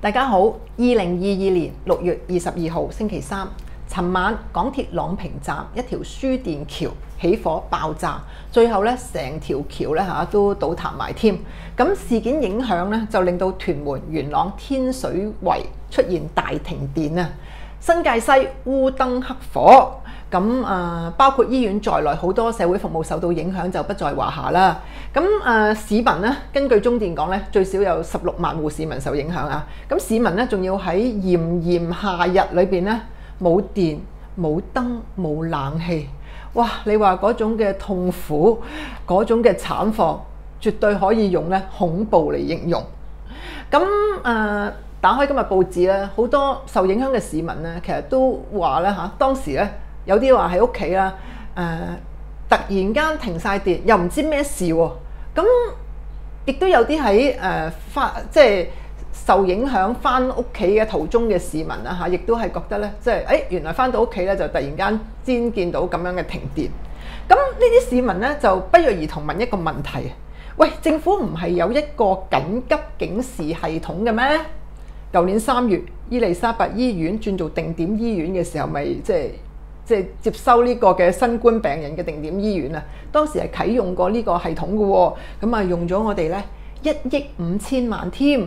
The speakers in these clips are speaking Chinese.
大家好，二零二二年六月二十二號星期三，尋晚港鐵朗屏站一條輸電橋起火爆炸，最後咧成條橋咧嚇都倒塌埋添。咁事件影響咧就令到屯門、元朗、天水圍出現大停電啊！新界西烏燈黑火。咁啊，包括醫院在內，好多社會服務受到影響就不在話下啦。咁啊，市民咧，根據中電講咧，最少有十六萬戶市民受影響啊。咁市民咧，仲要喺炎炎夏日裏邊咧，冇電、冇燈、冇冷氣，哇！你話嗰種嘅痛苦，嗰種嘅慘況，絕對可以用咧恐怖嚟形容。咁啊，打開今日報紙咧，好多受影響嘅市民咧，其實都話咧嚇，當時咧。有啲話喺屋企啦，誒、突然間停晒電，又唔知咩事喎、啊。咁亦都有啲喺誒翻，即係受影響翻屋企嘅途中嘅市民啦嚇，亦都係覺得咧，即係誒原來翻到屋企咧就突然間先見到咁樣嘅停電。咁呢啲市民咧就不約而同問一個問題：喂，政府唔係有一個緊急警示系統嘅咩？舊年三月，伊利沙伯醫院轉做定點醫院嘅時候，咪即係。即係接收呢個嘅新冠病人嘅定點醫院啊，當時係啟用過呢個系統嘅喎，咁啊用咗我哋咧一億五千萬添。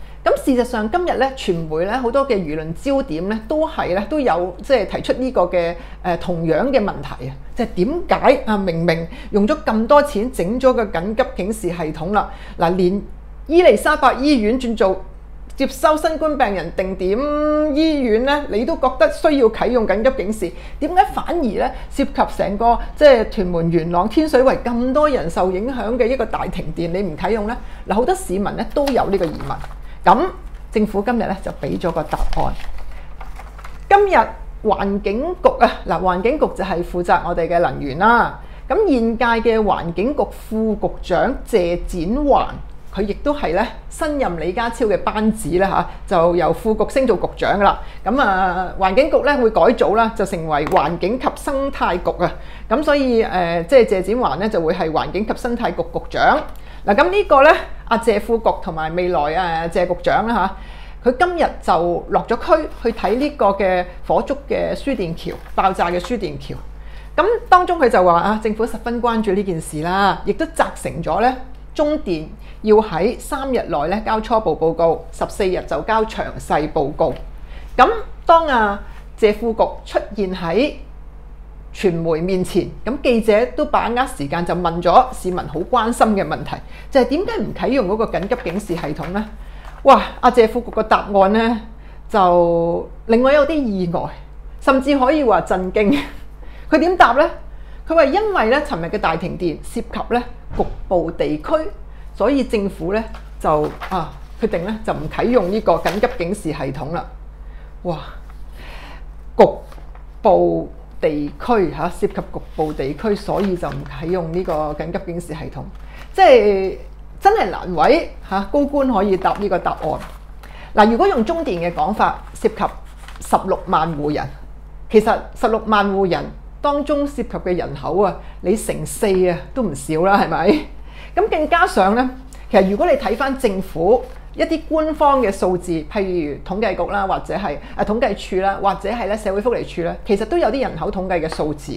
咁事實上今日咧，傳媒咧好多嘅輿論焦點咧，都係咧都有即係提出呢個嘅誒同樣嘅問題啊！即係點解啊？明明用咗咁多錢整咗個緊急警示系統啦，嗱，連伊利沙伯醫院轉做接收新冠病人定點醫院咧，你都覺得需要啟用緊急警示，點解反而咧涉及成個即係屯門、元朗、天水圍咁多人受影響嘅一個大停電，你唔啟用咧？嗱，好多市民咧都有呢個疑問。咁政府今日咧就俾咗個答案。今日環境局啊，嗱，環境局就係負責我哋嘅能源啦。咁現屆嘅環境局副局長謝展環，佢亦都係咧新任李家超嘅班子啦嚇，就由副局升做局長噶啦。咁啊，環境局咧會改組啦，就成為環境及生態局啊。咁所以誒，即係謝展環咧就會係環境及生態局局長。嗱，咁呢個咧，阿謝副局同埋未來啊謝局長啦嚇，佢今日就落咗區去睇呢個嘅火燭嘅輸電橋爆炸嘅輸電橋。咁當中佢就話啊，政府十分關注呢件事啦，亦都責成咗咧中電要喺三日內咧交初步報告，十四日就交詳細報告。咁當阿謝副局出現喺傳媒面前，咁記者都把握時間就問咗市民好關心嘅問題，就係點解唔啟用嗰個緊急警示系統呢？哇！阿謝副局個答案呢，就令我有啲意外，甚至可以話震驚。佢點答呢？佢話因為咧，尋日嘅大停電涉及咧局部地區，所以政府咧就啊決定咧就唔啟用呢個緊急警示系統啦。哇！局部地區嚇涉及局部地區，所以就唔啟用呢個緊急警示系統，即係真係難為嚇高官可以答呢個答案。嗱，如果用中電嘅講法，涉及十六萬戶人，其實十六萬戶人當中涉及嘅人口啊，你乘四啊都唔少啦，係咪？咁更加上呢，其實如果你睇返政府。一啲官方嘅數字，譬如統計局啦，或者係誒統計處啦，或者係咧社會福利處咧，其實都有啲人口統計嘅數字。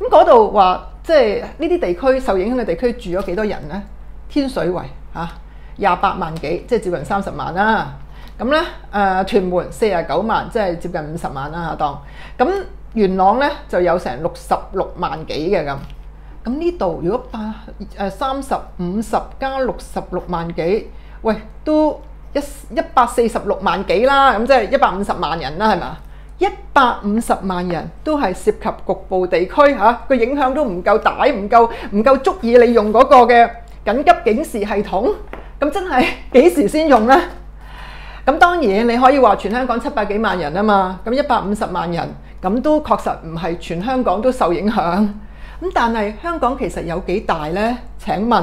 咁嗰度話，即係呢啲地區受影響嘅地區住咗幾多人呢？天水圍嚇廿八萬幾，即係接近三十萬啦。咁咧誒屯門四十九萬，即係接近五十萬啦當。咁元朗咧就有成六十六萬幾嘅咁。咁呢度如果八誒三十五十加六十六萬幾？喂，都一一百四十六萬幾啦，咁即係一百五十萬人啦，係嘛？一百五十萬人都係涉及局部地區嚇，個影響都唔夠大，唔夠唔夠足以利用嗰個嘅緊急警示系統，咁真係幾時先用呢？咁當然你可以話全香港七百幾萬人啊嘛，咁一百五十萬人咁都確實唔係全香港都受影響。咁但係香港其實有幾大呢？請問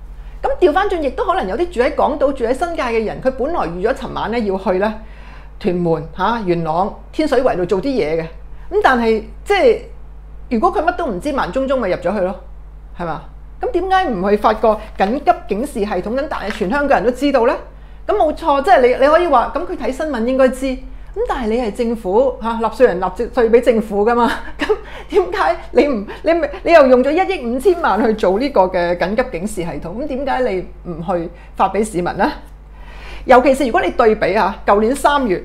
咁調翻轉，亦都可能有啲住喺港島住喺新界嘅人，佢本來預咗尋晚咧要去咧屯門嚇、元朗、天水圍度做啲嘢嘅。咁但係即係如果佢乜都唔知，盲中中咪入咗去咯，係嘛？咁點解唔去發個緊急警示系統咁？但係全香港人都知道咧，咁冇錯，即係你你可以話，咁佢睇新聞應該知。咁但係你係政府 嚇，納稅人納税俾政府噶嘛？咁點解你唔你你又用咗一億五千萬去做呢個嘅緊急警示系統？咁點解你唔去發俾市民呢？尤其是如果你對比嚇，舊年三月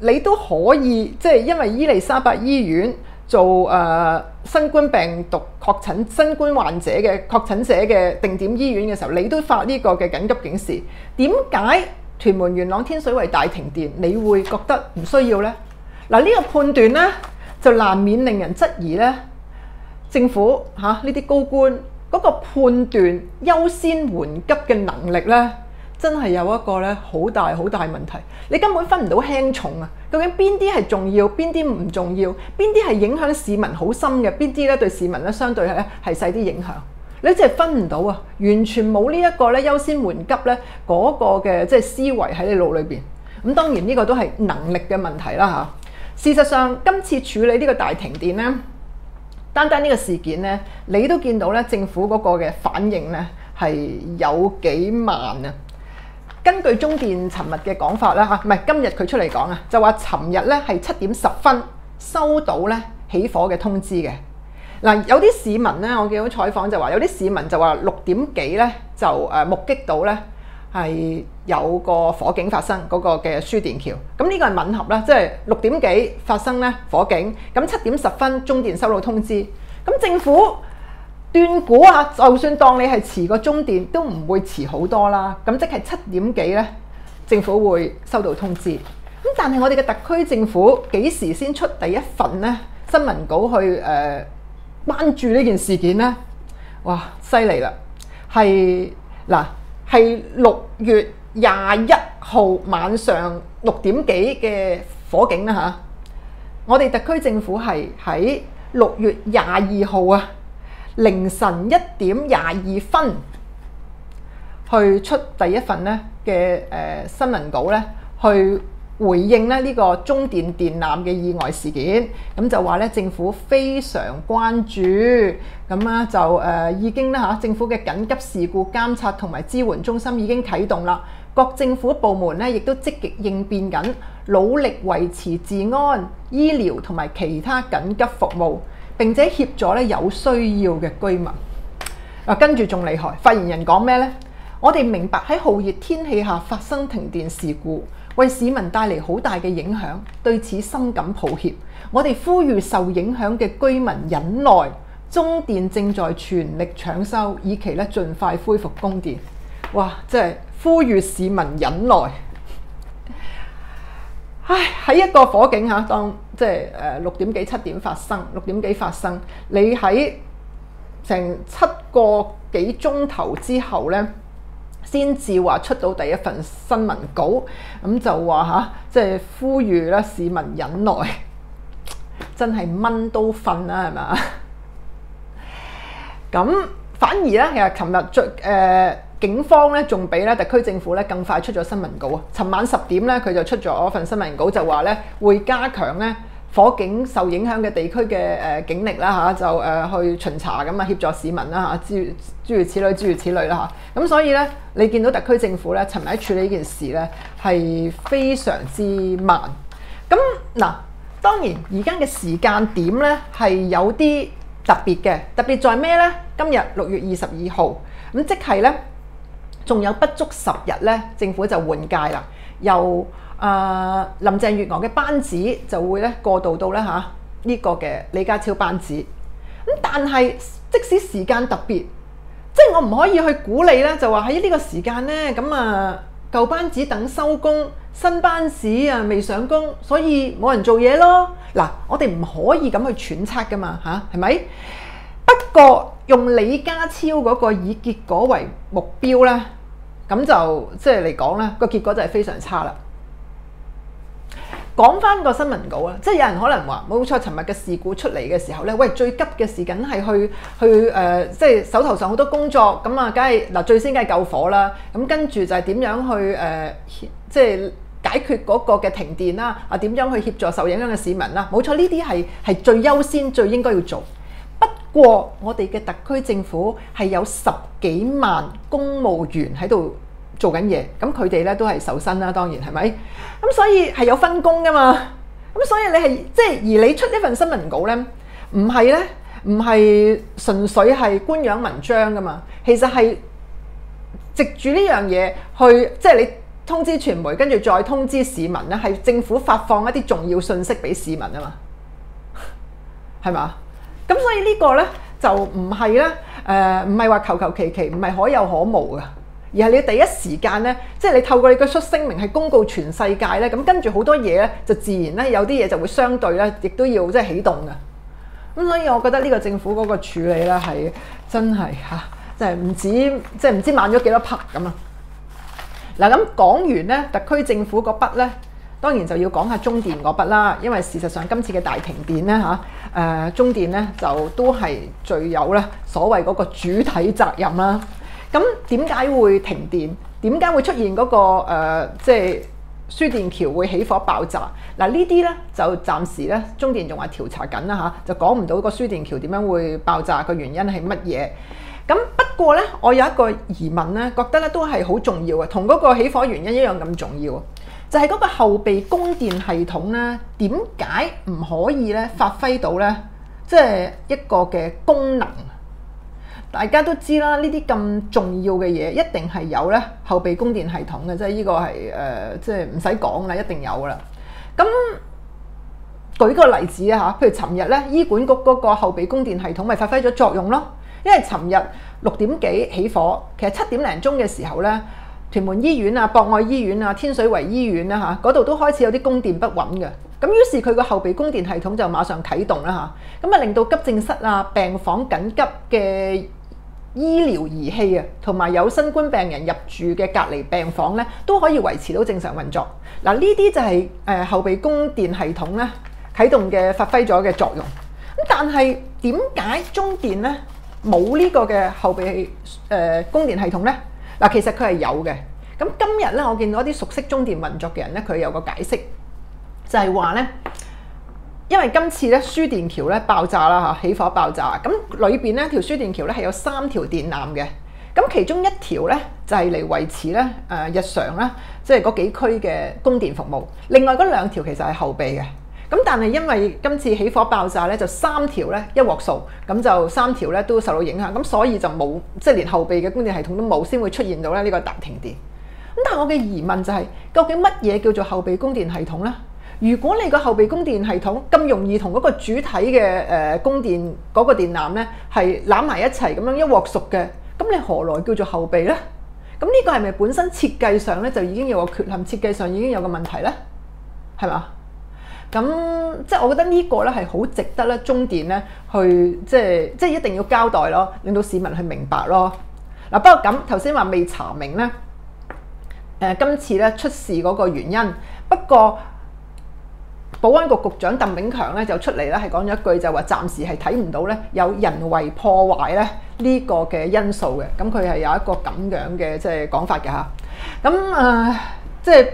你都可以即係因為伊利沙伯醫院做誒新冠病毒確診新冠患者嘅確診者嘅定點醫院嘅時候，你都發呢個嘅緊急警示，點解？屯門、元朗、天水圍大停電，你會覺得唔需要呢？嗱，呢個判斷呢，就難免令人質疑呢。政府嚇呢啲高官嗰個判斷優先緩急嘅能力呢，真係有一個呢好大好大問題。你根本分唔到輕重啊！究竟邊啲係重要，邊啲唔重要？邊啲係影響市民好深嘅？邊啲呢對市民呢相對係係細啲影響？你真係分唔到啊！完全冇呢一個咧優先緩急咧嗰個嘅即係思維喺你腦裏邊。咁當然呢個都係能力嘅問題啦嚇。事實上，今次處理呢個大停電咧，單單呢個事件咧，你都見到咧政府嗰個嘅反應咧係有幾慢啊。根據中電尋日嘅講法啦嚇，唔係今日佢出嚟講啊，就話尋日咧係七點十分收到咧起火嘅通知嘅。嗱，有啲市民咧，我見到採訪就話，有啲市民就話六點幾咧就誒目擊到咧係有個火警發生嗰個嘅輸電橋。咁呢個係吻合啦，即係六點幾發生咧火警，咁七點十分中電收到通知。咁政府斷估啊，就算當你係遲個中電，都唔會遲好多啦。咁即係七點幾咧，政府會收到通知。咁但係我哋嘅特區政府幾時先出第一份咧新聞稿去誒？關注呢件事件呢，哇，犀利啦！係嗱，係六月廿一號晚上六點幾嘅火警啦嚇。我哋特區政府係喺六月廿二號啊凌晨一點廿二分去出第一份咧嘅誒新聞稿咧去。回應咧呢個中電電纜嘅意外事件，咁就話咧政府非常關注，咁啊就誒已經咧嚇政府嘅緊急事故監察同埋支援中心已經啟動啦，各政府部門咧亦都積極應變緊，努力維持治安、醫療同埋其他緊急服務，並且協助咧有需要嘅居民。啊，跟住仲厲害，發言人講咩呢？我哋明白喺酷熱天氣下發生停電事故，為市民帶嚟好大嘅影響，對此深感抱歉。我哋呼籲受影響嘅居民忍耐，中電正在全力搶修，以期咧盡快恢復供電。哇！即係呼籲市民忍耐。唉，喺一個火警嚇，當即係誒六點幾七點發生，六點幾發生，你喺成七個幾鐘頭之後咧。先至話出到第一份新聞稿，咁就話嚇，即係呼籲啦市民忍耐，真係蚊都瞓啦，係嘛？咁反而咧，其實琴日最誒警方咧，仲比咧特區政府咧更快出咗新聞稿啊！尋晚十點咧，佢就出咗份新聞稿，就話咧會加強咧。火警受影響嘅地區嘅誒警力啦嚇，就誒去巡查咁啊，協助市民啦嚇，諸如諸如此類諸如此類啦嚇。咁所以咧，你見到特區政府咧，尋日喺處理呢件事咧，係非常之慢。咁嗱，當然而家嘅時間點咧係有啲特別嘅，特別在咩咧？今日六月二十二號，咁即係咧，仲有不足十日咧，政府就換屆啦，由誒、呃、林鄭月娥嘅班子就會咧過渡到咧嚇呢個嘅李家超班子，咁但係即使時間特別，即係我唔可以去鼓勵咧，就話喺呢個時間咧，咁啊舊班子等收工，新班子啊未上工，所以冇人做嘢咯。嗱，我哋唔可以咁去揣測噶嘛，吓係咪？不過用李家超嗰個以結果為目標咧，咁就即係嚟講咧，個結果就係非常差啦。講翻個新聞稿啊，即係有人可能話冇錯，尋日嘅事故出嚟嘅時候咧，喂，最急嘅事梗係去去誒、即係手頭上好多工作，咁啊，梗係嗱最先梗係救火啦，咁跟住就係點樣去誒、即係解決嗰個嘅停電啦，啊點樣去協助受影響嘅市民啦，冇錯，呢啲係係最優先、最應該要做。不過我哋嘅特區政府係有十幾萬公務員喺度。做緊嘢，咁佢哋咧都係受薪啦，當然係咪？咁所以係有分工噶嘛。咁所以你係即係而你出呢份新聞稿咧，唔係咧，唔係純粹係官樣文章噶嘛。其實係藉住呢樣嘢去，即係你通知傳媒，跟住再通知市民咧，係政府發放一啲重要信息俾市民啊嘛，係嘛？咁所以呢個咧就唔係咧，誒唔係話求求其其，唔係可有可無噶。而係你第一時間咧，即係你透過你個出聲明係公告全世界咧，咁跟住好多嘢咧，就自然咧有啲嘢就會相對咧，亦都要即係起動嘅。咁所以我覺得呢個政府嗰個處理咧係真係嚇，即係唔止即係唔知慢咗幾多拍咁啊！嗱咁講完咧，特區政府嗰筆咧，當然就要講下中電嗰筆啦，因為事實上今次嘅大停電咧嚇，誒中電咧就都係最有咧所謂嗰個主體責任啦。咁點解會停電？點解會出現嗰、那個誒，即、呃、係、就是、輸電橋會起火爆炸？嗱，呢啲咧就暫時咧，中電仲話調查緊啦嚇，就講唔到個輸電橋點樣會爆炸個原因係乜嘢。咁不過咧，我有一個疑問咧，覺得咧都係好重要嘅，同嗰個起火原因一樣咁重要，就係、是、嗰個後備供電系統咧，點解唔可以咧發揮到咧，即、就、係、一個嘅功能？大家都知啦，呢啲咁重要嘅嘢一定係有咧後備供電系統嘅，即係呢個係誒，即係唔使講啦，一定有啦。咁舉個例子啊嚇，譬如尋日咧，醫管局嗰個後備供電系統咪發揮咗作用咯。因為尋日六點幾起火，其實七點零鐘嘅時候咧，屯門醫院啊、博愛醫院啊、天水圍醫院啦嚇，嗰度都開始有啲供電不穩嘅。咁於是佢個後備供電系統就馬上啟動啦嚇，咁啊令到急症室啊、病房緊急嘅醫療儀器啊，同埋有新冠病人入住嘅隔離病房咧，都可以維持到正常運作。嗱，呢啲就係誒後備供電系統咧啟動嘅發揮咗嘅作用。咁但係點解中電咧冇呢個嘅後備誒供電系統咧？嗱，其實佢係有嘅。咁今日咧，我見到一啲熟悉中電運作嘅人咧，佢有個解釋，就係話咧。因為今次咧輸電橋咧爆炸啦嚇，起火爆炸，咁裏邊咧條輸電橋咧係有三條電纜嘅，咁其中一條咧就係嚟維持咧誒日常咧即係嗰幾區嘅供電服務，另外嗰兩條其實係後備嘅，咁但係因為今次起火爆炸咧就三條咧一鑊數，咁就三條咧都受到影響，咁所以就冇即係連後備嘅供電系統都冇，先會出現到咧呢個大停電。咁但係我嘅疑問就係，究竟乜嘢叫做後備供電系統咧？如果你個後備供電系統咁容易同嗰個主體嘅誒供電嗰個電纜咧係攬埋一齊咁樣一鑊熟嘅，咁你何來叫做後備咧？咁呢個係咪本身設計上咧就已經有個缺陷，設計上已經有個問題咧？係嘛？咁即係我覺得呢個咧係好值得咧中電咧去即係即係一定要交代咯，令到市民去明白咯。嗱，不過咁頭先話未查明咧，誒今次咧出事嗰個原因，不過。保安局局長鄧炳強咧就出嚟咧，係講咗一句就話暫時係睇唔到咧有人為破壞咧呢個嘅因素嘅，咁佢係有一個咁樣嘅即係講法嘅嚇。咁啊，即係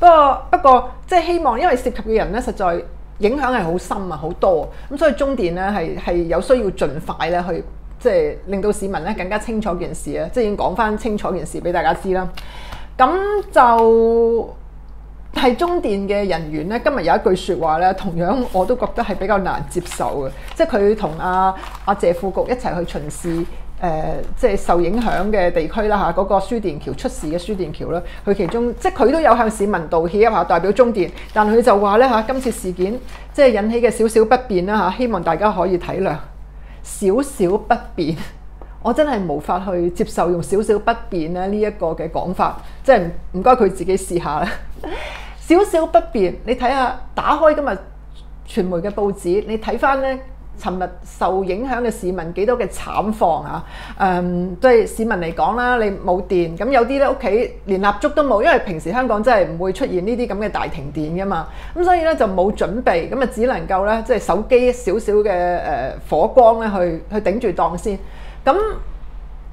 不過不過即係希望，因為涉及嘅人咧實在影響係好深啊，好多，咁所以中電咧係係有需要盡快咧去即係令到市民咧更加清楚件事啊，即係已經講翻清楚件事俾大家知啦。咁就。係中電嘅人員咧，今日有一句説話咧，同樣我都覺得係比較難接受嘅。即係佢同阿阿謝副局一齊去巡視誒、即係受影響嘅地區啦嚇，嗰、那個輸電橋出事嘅輸電橋啦。佢其中即係佢都有向市民道歉嚇，代表中電，但佢就話咧嚇，今次事件即係引起嘅少少不便啦嚇，希望大家可以體諒。少少不便，我真係無法去接受用少少不便咧呢一個嘅講法，即係唔該佢自己試下啦。少少不便，你睇下打開今日傳媒嘅報紙，你睇翻呢。尋日受影響嘅市民幾多嘅慘況啊！誒、嗯，即係市民嚟講啦，你冇電，咁有啲咧屋企連蠟燭都冇，因為平時香港真係唔會出現呢啲咁嘅大停電噶嘛，咁所以咧就冇準備，咁啊只能夠咧即係手機少少嘅誒火光咧去去頂住檔先。咁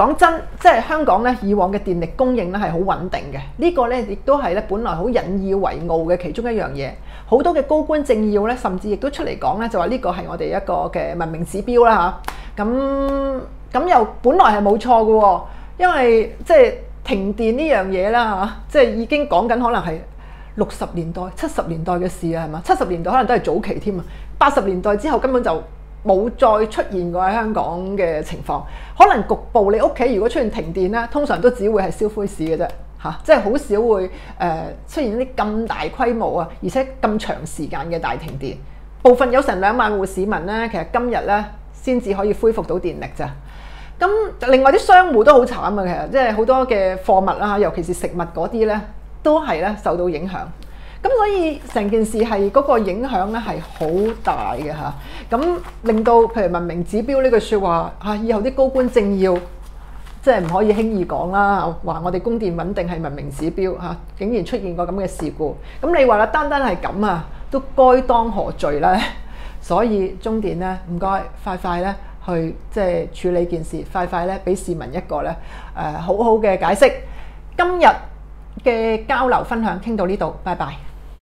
講真，即係香港咧，以往嘅電力供應咧係好穩定嘅。呢個咧亦都係咧，本來好引以為傲嘅其中一樣嘢。好多嘅高官政要咧，甚至亦都出嚟講咧，就話呢個係我哋一個嘅文明指標啦嚇。咁咁又本來係冇錯嘅，因為即係停電呢樣嘢啦嚇，即係已經講緊可能係六十年代、七十年代嘅事啊，係嘛？七十年代可能都係早期添啊，八十年代之後根本就冇再出現過喺香港嘅情況，可能局部你屋企如果出現停電咧，通常都只會係燒灰市嘅啫，嚇、即係好少會誒、出現啲咁大規模啊，而且咁長時間嘅大停電。部分有成兩萬戶市民咧，其實今日咧先至可以恢復到電力咋。咁另外啲商戶都好慘啊，其實即係好多嘅貨物啦，尤其是食物嗰啲咧，都係咧受到影響。咁所以成件事係嗰個影響咧係好大嘅嚇，咁令到譬如文明指標呢句説話嚇，以後啲高官政要即係唔可以輕易講啦，話我哋供電穩定係文明指標嚇，竟然出現過咁嘅事故，咁你話啦，單單係咁啊，都該當何罪咧？所以中電咧，唔該快快咧去即係處理件事，快快咧俾市民一個咧誒好好嘅解釋。今日嘅交流分享傾到呢度，拜拜。